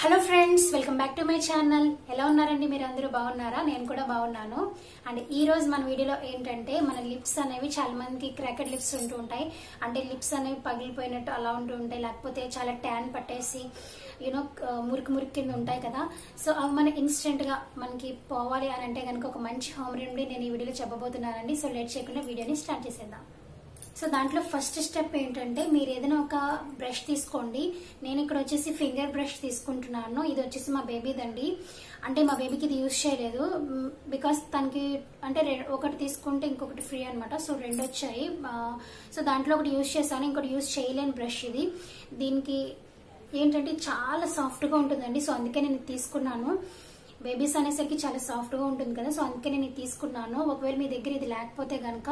Hello friends welcome back to my channel ఎలా ఉన్నారండి మీరు అందరూ బాగున్నారా? నేను కూడా బాగున్నాను. అండ్ ఈ రోజు మన వీడియోలో ఏంటంటే మన లిప్స్ అనేవి చాలా మందికి క్రాకెడ్ లిప్స్ ఉంటూ ఉంటాయి. అంటే లిప్స్ అనేవి పగిలిపోయినట్టు అలా ఉంటూ ఉంటాయి. లేకపోతే చాలా ట్యాన్ పట్టేసి యూనో మురికి మురికి కింద ఉంటాయి కదా. సో అవి మన ఇన్స్టెంట్గా మనకి పోవాలి అని అంటే కనుక ఒక మంచి హోమ్ రెమెడీ నేను ఈ వీడియోలో చెప్పబోతున్నానండి. సో లేట్ చేయకుండా వీడియోని స్టార్ట్ చేసేద్దాం. సో దాంట్లో ఫస్ట్ స్టెప్ ఏంటంటే మీరు ఏదైనా ఒక బ్రష్ తీసుకోండి. నేను ఇక్కడ వచ్చేసి ఫింగర్ బ్రష్ తీసుకుంటున్నాను. ఇది వచ్చేసి మా బేబీదండి అంటే మా బేబీకి ఇది యూజ్ చేయలేదు. బికాస్ తనకి అంటే రె- ఒకటి తీసుకుంటే ఇంకొకటి ఫ్రీ అనమాట సో రెండు వచ్చాయి. సో దాంట్లో ఒకటి యూజ్ చేశాను. ఇంకోటి యూజ్ చేయలేని బ్రష్ ఇది. దీనికి ఏంటంటే చాలా సాఫ్ట్గా ఉంటుందండి. సో అందుకే నేను తీసుకున్నాను. బేబీస్ అనేసరికి చాలా సాఫ్ట్గా ఉంటుంది కదా. సో అందుకే నేను తీసుకున్నాను. ఒకవేళ మీ దగ్గర ఇది లేకపోతే కనుక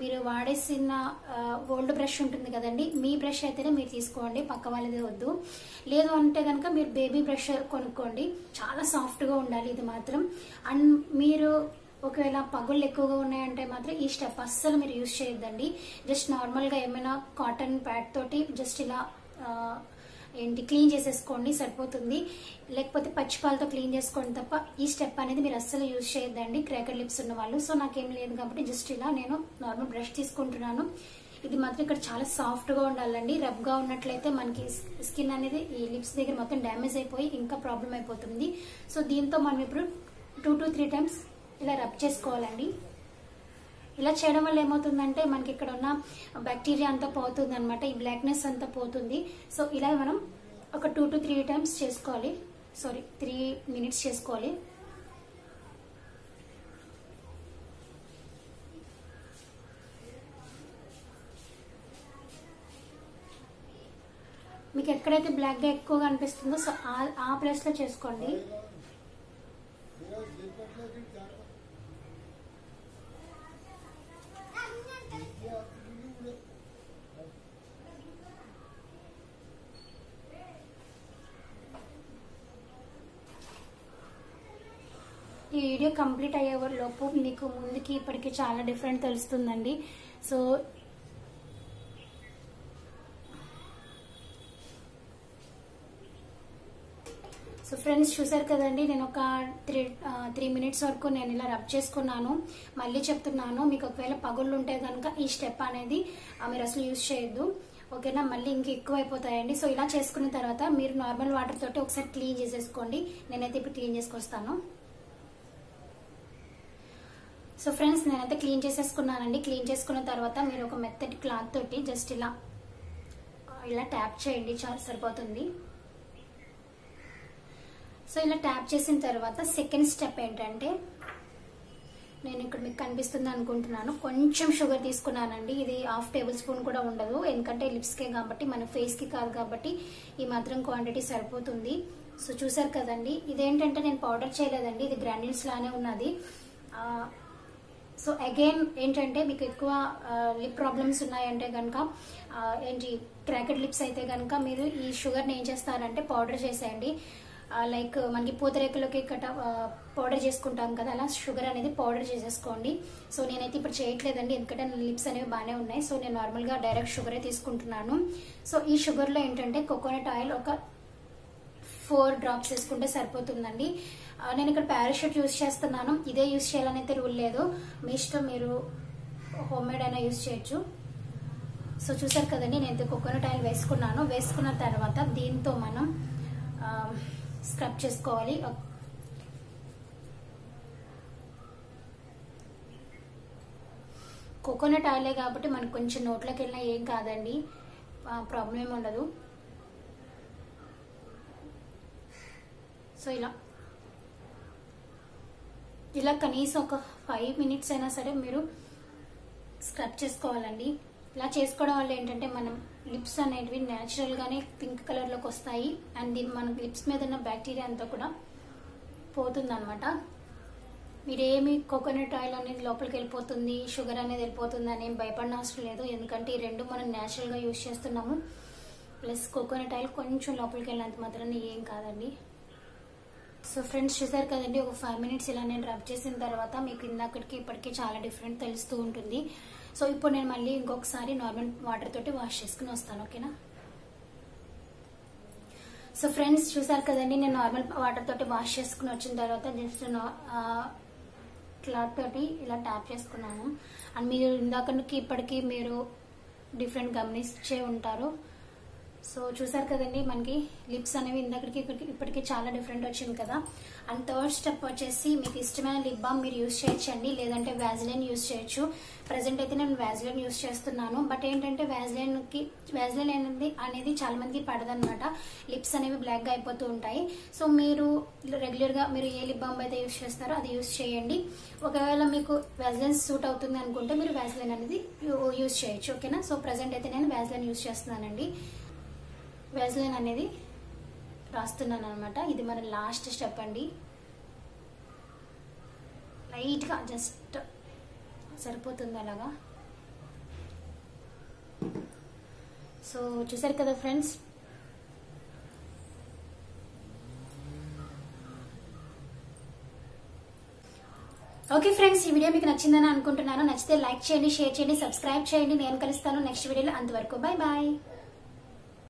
మీరు వాడేసిన ఓల్డ్ బ్రష్ ఉంటుంది కదండి మీ బ్రష్ అయితేనే మీరు తీసుకోండి పక్క వాళ్ళది వద్దు. లేదు అంటే కనుక మీరు బేబీ బ్రష్ కొనుక్కోండి. చాలా సాఫ్ట్గా ఉండాలి ఇది మాత్రం. అండ్ మీరు ఒకవేళ పగుళ్ళు ఎక్కువగా ఉన్నాయంటే మాత్రం ఈ స్టెప్ అస్సలు మీరు యూజ్ చేయొద్దండి. జస్ట్ నార్మల్గా ఏమైనా కాటన్ ప్యాడ్ తోటి జస్ట్ ఇలా ఏంటి క్లీన్ చేసేసుకోండి సరిపోతుంది. లేకపోతే పచ్చిపాలతో క్లీన్ చేసుకోండి తప్ప ఈ స్టెప్ అనేది మీరు అస్సలు యూజ్ చేయొద్దండి. క్రాకర్ లిప్స్ ఉన్న వాళ్ళు. సో నాకేం లేదు కాబట్టి జస్ట్ ఇలా నేను నార్మల్ బ్రష్ తీసుకుంటున్నాను. ఇది మాత్రం ఇక్కడ చాలా సాఫ్ట్గా ఉండాలండి. రబ్గా ఉన్నట్లయితే మనకి స్కిన్ అనేది ఈ లిప్స్ దగ్గర మొత్తం డ్యామేజ్ అయిపోయి ఇంకా ప్రాబ్లం అయిపోతుంది. సో దీంతో మనం ఇప్పుడు టూ టు త్రీ టైమ్స్ ఇలా రబ్ చేసుకోవాలండి. ఇలా చేయడం వల్ల ఏమవుతుందంటే మనకి ఇక్కడ ఉన్న బ్యాక్టీరియా అంతా పోతుంది అనమాట ఈ బ్లాక్నెస్ అంతా పోతుంది. సో ఇలా మనం ఒక టూ టు త్రీ టైమ్స్ చేసుకోవాలి. సారీ త్రీ మినిట్స్ చేసుకోవాలి. మీకు ఎక్కడైతే బ్లాక్గా ఎక్కువగా అనిపిస్తుందో సో ఆ- ఆ చేసుకోండి. ఈ వీడియో కంప్లీట్ అయ్యే లోపు మీకు ముందుకి ఇప్పటికి చాలా డిఫరెంట్ తెలుస్తుందండి. సో సో ఫ్రెండ్స్ చూసారు కదండి నేను ఒక త్రీ త్రీ మినిట్స్ వరకు నేను ఇలా రబ్ చేసుకున్నాను. మళ్ళీ చెప్తున్నాను మీకు ఒకవేళ పగుళ్ళు ఉంటే కనుక ఈ స్టెప్ అనేది మీరు అసలు యూజ్ చేయొద్దు. ఓకేనా? మళ్ళీ ఇంక ఎక్కువ అయిపోతాయండి సో ఇలా చేసుకున్న తర్వాత మీరు నార్మల్ వాటర్ తోటి ఒకసారి క్లీన్ చేసేసుకోండి. నేనైతే ఇప్పుడు క్లీన్ చేసుకొస్తాను. సో ఫ్రెండ్స్ నేనైతే క్లీన్ చేసేసుకున్నానండి. క్లీన్ చేసుకున్న తర్వాత మీరు ఒక మెత్తటి క్లాత్ తోటి జస్ట్ ఇలా ఇలా ట్యాప్ చేయండి. చాలా సరిపోతుంది. సో ఇలా ట్యాప్ చేసిన తర్వాత సెకండ్ స్టెప్ ఏంటంటే నేను ఇక్కడ మీకు కనిపిస్తుంది అనుకుంటున్నాను. కొంచెం షుగర్ తీసుకున్నానండి. ఇది హాఫ్ టేబుల్ స్పూన్ కూడా ఉండదు. ఎందుకంటే లిప్స్కే కాబట్టి మన ఫేస్కి కాదు కాబట్టి ఈ మాత్రం క్వాంటిటీ సరిపోతుంది. సో చూసారు కదండి. ఇదేంటంటే నేను పౌడర్ చేయలేదండి. ఇది గ్రాన్యూల్స్ లానే ఉన్నది. సో అగైన్ ఏంటంటే మీకు ఎక్కువ లిప్ ప్రాబ్లమ్స్ ఉన్నాయంటే కనుక ఏంటి క్రాకెడ్ లిప్స్ అయితే కనుక మీరు ఈ షుగర్ని ఏం చేస్తారంటే పౌడర్ చేసేయండి. లైక్ మనకి పూతరేకులకి కట పౌడర్ చేసుకుంటాం కదా అలా షుగర్ అనేది పౌడర్ చేసేసుకోండి. సో నేనైతే ఇప్పుడు చేయట్లేదండి ఎందుకంటే నా లిప్స్ అనేవి బాగానే ఉన్నాయి. సో నేను నార్మల్గా డైరెక్ట్ షుగరే తీసుకుంటున్నాను. సో ఈ షుగర్లో ఏంటంటే కోకోనట్ ఆయిల్ ఒక ఫోర్ డ్రాప్స్ వేసుకుంటే సరిపోతుందండి. నేను ఇక్కడ పారాషూట్ యూస్ చేస్తున్నాను. ఇదే యూస్ చేయాలని అయితే రూల్ లేదు. మీ ఇష్టం మీరు హోమ్ మేడ్ అయినా యూస్ చేయొచ్చు. సో చూసారు కదండి నేను కోకోనట్ ఆయిల్ వేసుకున్నాను. వేసుకున్న తర్వాత దీంతో మనం స్క్రబ్ చేసుకోవాలి. కోకోనట్ ఆయిలే కాబట్టి మనకు కొంచెం నోట్లోకి వెళ్ళినా ఏం కాదండి. ప్రాబ్లం ఏమి ఉండదు. సో ఇలా. ఇలా కనీసం ఒక ఫైవ్ మినిట్స్ అయినా సరే మీరు స్క్రబ్ చేసుకోవాలండి. ఇలా చేసుకోవడం వల్ల ఏంటంటే మనం లిప్స్ అనేటివి న్యాచురల్గానే పింక్ కలర్లోకి వస్తాయి. అండ్ దీన్ని మన లిప్స్ మీద ఉన్న బ్యాక్టీరియా అంతా కూడా పోతుంది అనమాట మీరేమి కోకోనట్ ఆయిల్ అనేది లోపలికి వెళ్ళిపోతుంది షుగర్ అనేది వెళ్ళిపోతుంది అని భయపడిన అవసరం లేదు. ఎందుకంటే ఈ రెండు మనం న్యాచురల్గా యూజ్ చేస్తున్నాము. ప్లస్ కోకోనట్ ఆయిల్ కొంచెం లోపలికి వెళ్ళినంత మాత్రాన్ని ఏం కాదండి. సో ఫ్రెండ్స్ చూసారు కదండి ఒక ఫైవ్ మినిట్స్ ఇలా నేను రబ్ చేసిన తర్వాత మీకు ఇందాకటికి ఇప్పటికి చాలా డిఫరెంట్ తెలుస్తూ ఉంటుంది. సో ఇప్పుడు నేను మళ్ళీ ఇంకొకసారి నార్మల్ వాటర్ తోటి వాష్ చేసుకుని వస్తాను ఓకేనా సో ఫ్రెండ్స్ చూసారు కదండి నేను నార్మల్ వాటర్ తోటి వాష్ చేసుకుని వచ్చిన తర్వాత జస్ట్ క్లాత్ తోటి ఇలా ట్యాప్ చేసుకున్నాను. అండ్ మీరు ఇందాకకి ఇప్పటికీ మీరు డిఫరెంట్ గమనించే ఉంటారు. సో చూసారు కదండి మనకి లిప్స్ అనేవి ఇందాకటికి ఇక్కడికి ఇప్పటికి చాలా డిఫరెంట్ వచ్చింది కదా. అండ్ థర్డ్ స్టెప్ వచ్చేసి మీకు ఇష్టమైన లిప్ బామ్ మీరు యూస్ చేయొచ్చండి. లేదంటే వ్యాజ్లైన్ యూస్ చేయొచ్చు. ప్రజెంట్ అయితే నేను వ్యాజ్లైన్ యూస్ చేస్తున్నాను. బట్ ఏంటంటే వ్యాజ్లైన్కి వ్యాజ్లైన్ అనేది అనేది చాలా మందికి పడదనమాట లిప్స్ అనేవి బ్లాక్గా అయిపోతూ ఉంటాయి. సో మీరు రెగ్యులర్గా మీరు ఏ లిప్ బామ్ అయితే యూస్ చేస్తారో అది యూస్ చేయండి. ఒకవేళ మీకు వ్యాజ్లైన్ సూట్ అవుతుంది అనుకుంటే మీరు వ్యాజ్లైన్ అనేది యూస్ చేయొచ్చు. ఓకేనా సో ప్రజెంట్ అయితే నేను వ్యాజ్లైన్ యూస్ చేస్తున్నానండి. వెజ్లైన్ అనేది రాస్తున్నాను అనమాట ఇది మన లాస్ట్ స్టెప్ అండి. లైట్గా జస్ట్ సరిపోతుంది అలాగా. సో చూసారు కదా ఫ్రెండ్స్ ఓకే ఫ్రెండ్స్ ఈ వీడియో మీకు నచ్చిందని అనుకుంటున్నాను. నచ్చితే లైక్ చేయండి షేర్ చేయండి సబ్స్క్రైబ్ చేయండి. నేను కలుస్తాను నెక్స్ట్ వీడియోలో అంతవరకు బాయ్ బాయ్